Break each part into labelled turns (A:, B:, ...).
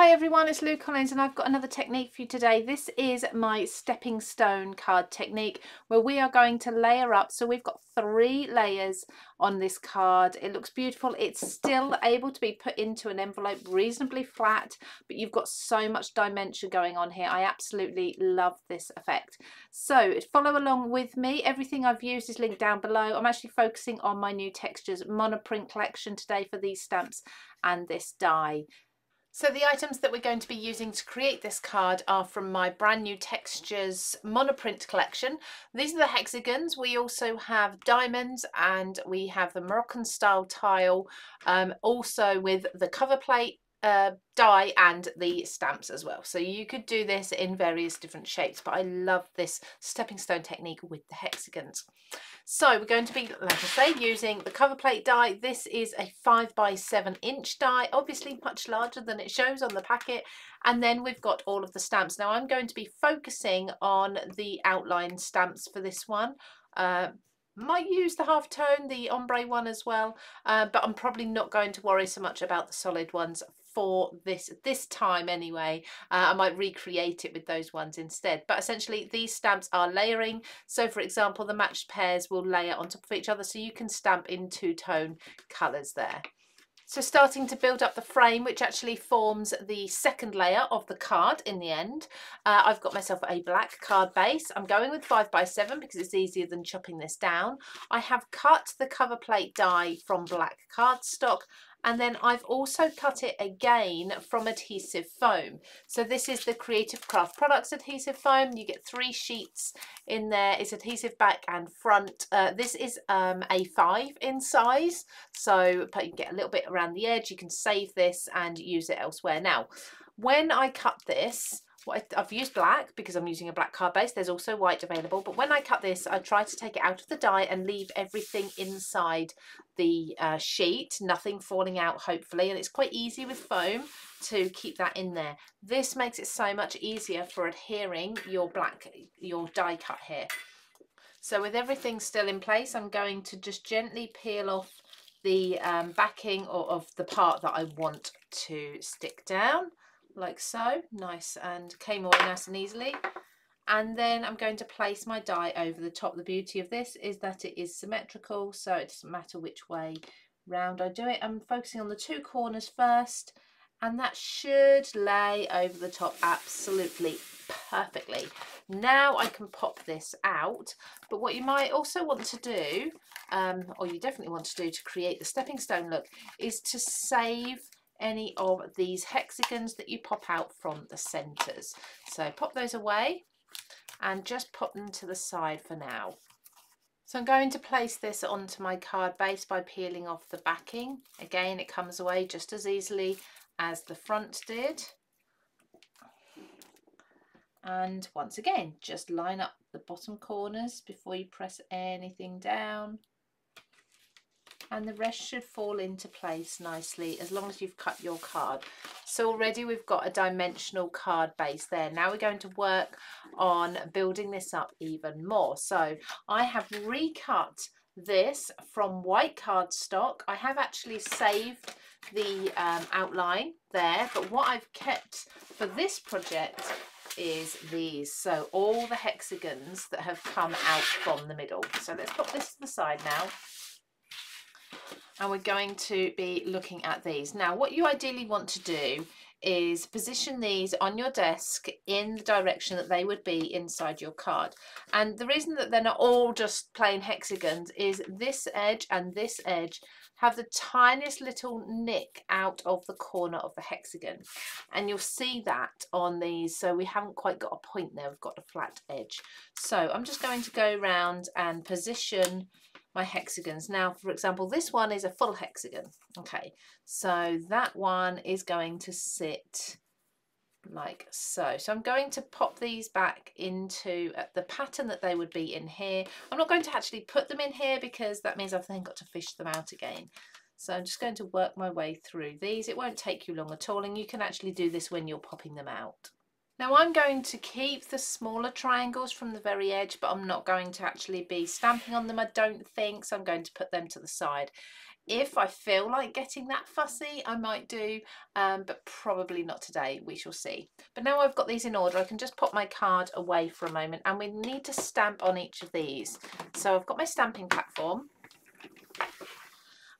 A: Hi everyone, it's Lou Collins and I've got another technique for you today. This is my stepping stone card technique where we are going to layer up. So we've got three layers on this card. It looks beautiful. It's still able to be put into an envelope reasonably flat, but you've got so much dimension going on here. I absolutely love this effect. So follow along with me. Everything I've used is linked down below. I'm actually focusing on my new textures monoprint collection today for these stamps and this die. So the items that we're going to be using to create this card are from my brand new Textures monoprint collection. These are the hexagons. We also have diamonds and we have the Moroccan style tile, um, also with the cover plate uh, die and the stamps as well. So you could do this in various different shapes, but I love this stepping stone technique with the hexagons. So we're going to be, like I say, using the cover plate die. This is a 5 by 7 inch die, obviously much larger than it shows on the packet. And then we've got all of the stamps. Now I'm going to be focusing on the outline stamps for this one. Uh, might use the half tone, the ombre one as well, uh, but I'm probably not going to worry so much about the solid ones for this this time anyway. Uh, I might recreate it with those ones instead. But essentially these stamps are layering. So for example, the matched pairs will layer on top of each other so you can stamp in two-tone colours there. So starting to build up the frame, which actually forms the second layer of the card in the end. Uh, I've got myself a black card base. I'm going with 5 by 7 because it's easier than chopping this down. I have cut the cover plate die from black cardstock and then I've also cut it again from adhesive foam. So this is the Creative Craft Products adhesive foam. You get three sheets in there. It's adhesive back and front. Uh, this is um, A5 in size, so you get a little bit around the edge. You can save this and use it elsewhere. Now, when I cut this, I've used black because I'm using a black card base. There's also white available. But when I cut this, I try to take it out of the die and leave everything inside the uh, sheet, nothing falling out hopefully. And it's quite easy with foam to keep that in there. This makes it so much easier for adhering your black, your die cut here. So with everything still in place, I'm going to just gently peel off the um, backing or of the part that I want to stick down like so, nice and came away nice and easily. And then I'm going to place my die over the top. The beauty of this is that it is symmetrical, so it doesn't matter which way round I do it. I'm focusing on the two corners first, and that should lay over the top absolutely perfectly. Now I can pop this out, but what you might also want to do, um, or you definitely want to do to create the stepping stone look, is to save any of these hexagons that you pop out from the centres. So pop those away and just pop them to the side for now. So I'm going to place this onto my card base by peeling off the backing. Again, it comes away just as easily as the front did. And once again, just line up the bottom corners before you press anything down and the rest should fall into place nicely as long as you've cut your card. So already we've got a dimensional card base there. Now we're going to work on building this up even more. So I have recut this from white cardstock. I have actually saved the um, outline there, but what I've kept for this project is these. So all the hexagons that have come out from the middle. So let's put this to the side now and we're going to be looking at these. Now what you ideally want to do is position these on your desk in the direction that they would be inside your card. And the reason that they're not all just plain hexagons is this edge and this edge have the tiniest little nick out of the corner of the hexagon. And you'll see that on these. So we haven't quite got a point there. We've got a flat edge. So I'm just going to go around and position my hexagons. Now, for example, this one is a full hexagon. Okay, so that one is going to sit like so. So I'm going to pop these back into uh, the pattern that they would be in here. I'm not going to actually put them in here because that means I've then got to fish them out again. So I'm just going to work my way through these. It won't take you long at all and you can actually do this when you're popping them out. Now I'm going to keep the smaller triangles from the very edge, but I'm not going to actually be stamping on them, I don't think, so I'm going to put them to the side. if I feel like getting that fussy, I might do, um, but probably not today. We shall see. But now I've got these in order, I can just put my card away for a moment and we need to stamp on each of these. So I've got my stamping platform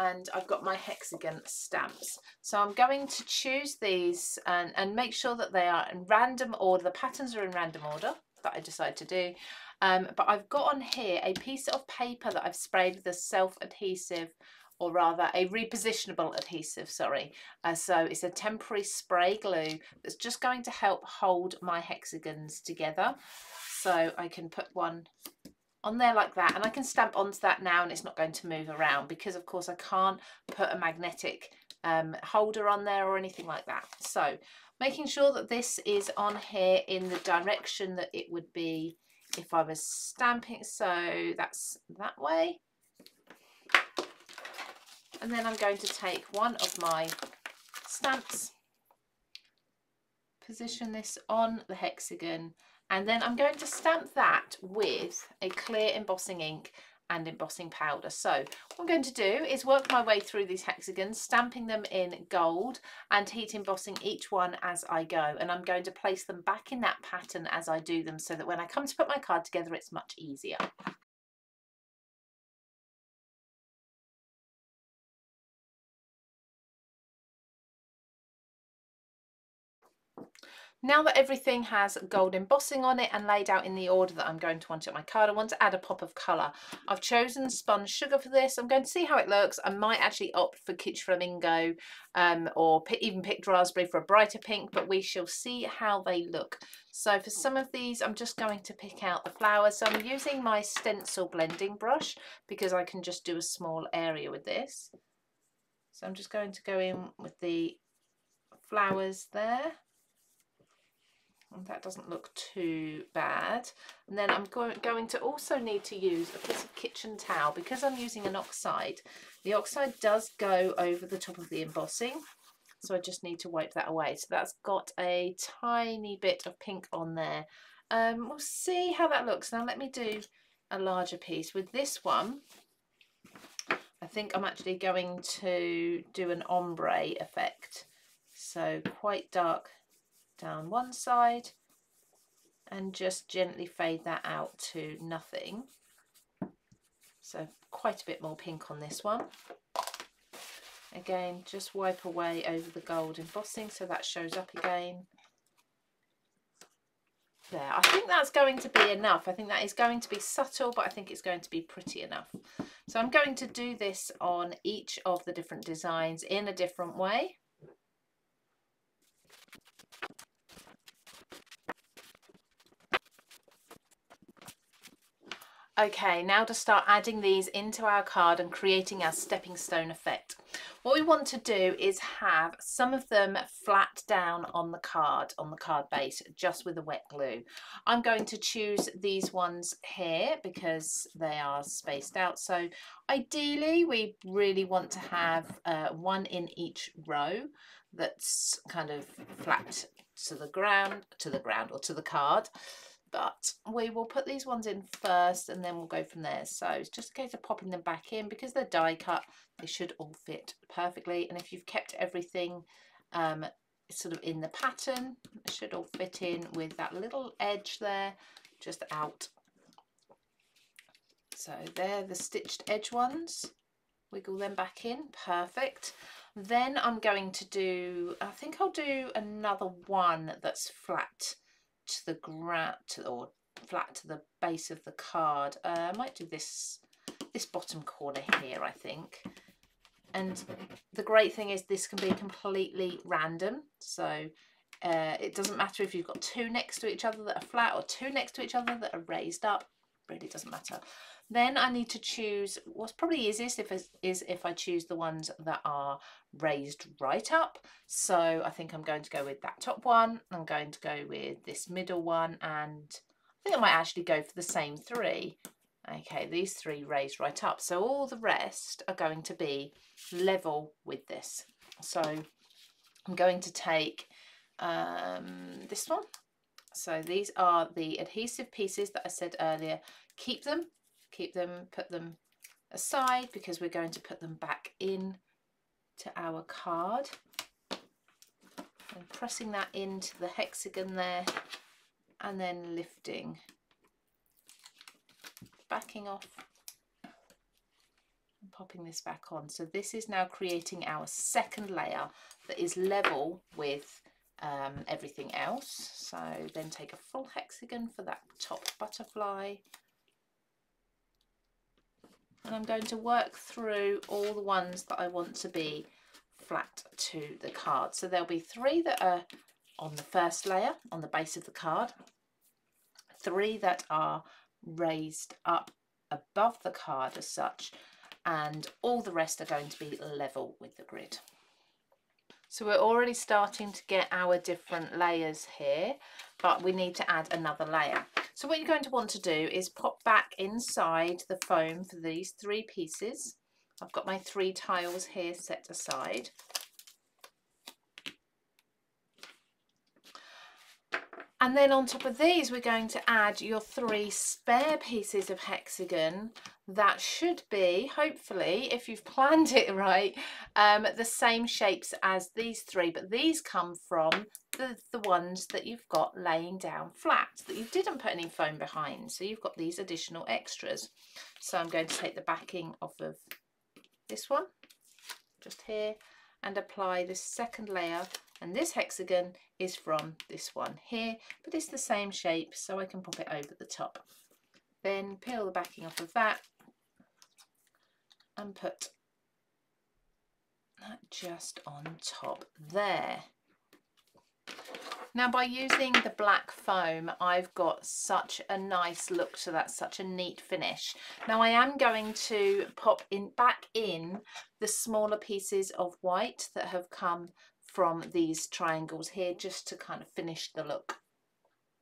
A: and I've got my hexagon stamps. So I'm going to choose these and, and make sure that they are in random order. The patterns are in random order that I decide to do. Um, but I've got on here a piece of paper that I've sprayed with a self-adhesive or rather a repositionable adhesive, sorry. Uh, so it's a temporary spray glue that's just going to help hold my hexagons together. So I can put one on there like that and I can stamp onto that now and it's not going to move around because of course I can't put a magnetic um, holder on there or anything like that. So making sure that this is on here in the direction that it would be if I was stamping. So that's that way. And then I'm going to take one of my stamps, position this on the hexagon and then I'm going to stamp that with a clear embossing ink and embossing powder. So what I'm going to do is work my way through these hexagons, stamping them in gold and heat embossing each one as I go. And I'm going to place them back in that pattern as I do them so that when I come to put my card together, it's much easier. Now that everything has gold embossing on it and laid out in the order that I'm going to want it on my card, I want to add a pop of colour. I've chosen spun sugar for this. I'm going to see how it looks. I might actually opt for Kitsch Flamingo um, or even picked raspberry for a brighter pink, but we shall see how they look. So for some of these, I'm just going to pick out the flowers. So I'm using my stencil blending brush because I can just do a small area with this. So I'm just going to go in with the flowers there that doesn't look too bad. And then I'm go going to also need to use a piece of kitchen towel. Because I'm using an oxide the oxide does go over the top of the embossing. So I just need to wipe that away. So that's got a tiny bit of pink on there. Um, we'll see how that looks. Now let me do a larger piece. With this one I think I'm actually going to do an ombre effect. So quite dark down one side and just gently fade that out to nothing. So quite a bit more pink on this one. Again, just wipe away over the gold embossing so that shows up again. There, I think that's going to be enough. I think that is going to be subtle, but I think it's going to be pretty enough. So I'm going to do this on each of the different designs in a different way. Okay, now to start adding these into our card and creating our stepping stone effect. What we want to do is have some of them flat down on the card, on the card base, just with a wet glue. I'm going to choose these ones here because they are spaced out. So ideally, we really want to have uh, one in each row that's kind of flat to the ground, to the ground or to the card but we will put these ones in first and then we'll go from there. So it's just a case of popping them back in. Because they're die cut they should all fit perfectly. And if you've kept everything um, sort of in the pattern it should all fit in with that little edge there just out. So they're the stitched edge ones. Wiggle them back in. Perfect. Then I'm going to do I think I'll do another one that's flat to the ground or flat to the base of the card. Uh, I might do this this bottom corner here, I think. And the great thing is this can be completely random. So uh, it doesn't matter if you've got two next to each other that are flat or two next to each other that are raised up. Really doesn't matter. Then I need to choose what's probably easiest if is if I choose the ones that are raised right up. So I think I'm going to go with that top one. I'm going to go with this middle one and I think I might actually go for the same three. Okay, these three raised right up. So all the rest are going to be level with this. So I'm going to take um, this one. So these are the adhesive pieces that I said earlier. Keep them keep them, put them aside because we're going to put them back in to our card. And pressing that into the hexagon there and then lifting. Backing off and popping this back on. So this is now creating our second layer that is level with um, everything else so then take a full hexagon for that top butterfly and I'm going to work through all the ones that I want to be flat to the card. So there'll be three that are on the first layer on the base of the card, three that are raised up above the card as such, and all the rest are going to be level with the grid. So we're already starting to get our different layers here, but we need to add another layer. So what you're going to want to do is pop back inside the foam for these three pieces. I've got my three tiles here set aside. And then on top of these, we're going to add your three spare pieces of hexagon that should be, hopefully, if you've planned it right, um, the same shapes as these three, but these come from the, the ones that you've got laying down flat, that you didn't put any foam behind. So you've got these additional extras. So I'm going to take the backing off of this one, just here, and apply the second layer and this hexagon is from this one here but it's the same shape so I can pop it over the top then peel the backing off of that and put that just on top there now by using the black foam, I've got such a nice look to that, such a neat finish. Now I am going to pop in back in the smaller pieces of white that have come from these triangles here just to kind of finish the look.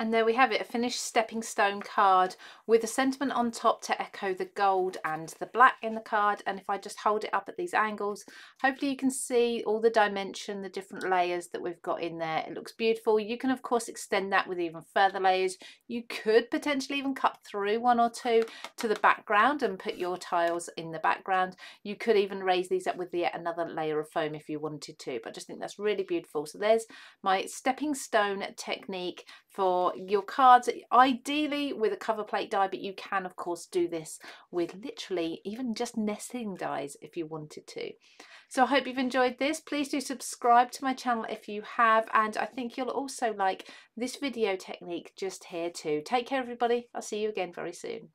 A: And there we have it, a finished stepping stone card with a sentiment on top to echo the gold and the black in the card. And if I just hold it up at these angles, hopefully you can see all the dimension, the different layers that we've got in there. It looks beautiful. You can of course extend that with even further layers. You could potentially even cut through one or two to the background and put your tiles in the background. You could even raise these up with yet another layer of foam if you wanted to, but I just think that's really beautiful. So there's my stepping stone technique for your cards, ideally with a cover plate die, but you can of course do this with literally even just nesting dies if you wanted to. So I hope you've enjoyed this. Please do subscribe to my channel if you have, and I think you'll also like this video technique just here too. Take care everybody. I'll see you again very soon.